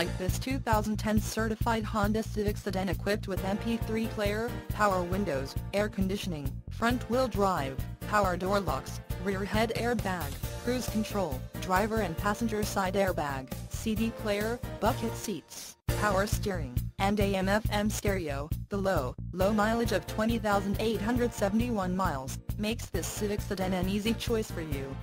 like this 2010 certified Honda Civic sedan equipped with MP3 player, power windows, air conditioning, front-wheel drive, power door locks, rear head airbag, cruise control, driver and passenger side airbag, CD player, bucket seats, power steering, and AM-FM stereo, the low, low mileage of 20,871 miles, makes this Civic sedan an easy choice for you.